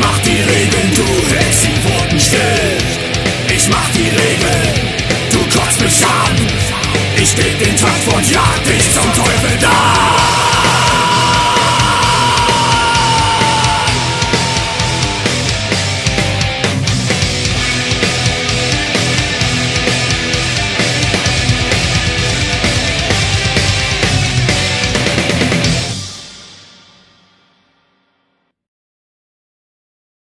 mach die Regeln, du hältst die Pfoten still. Ich mach die Regeln, du kotzt mich an. Ich geb den Takt und jag dich zum Teufel.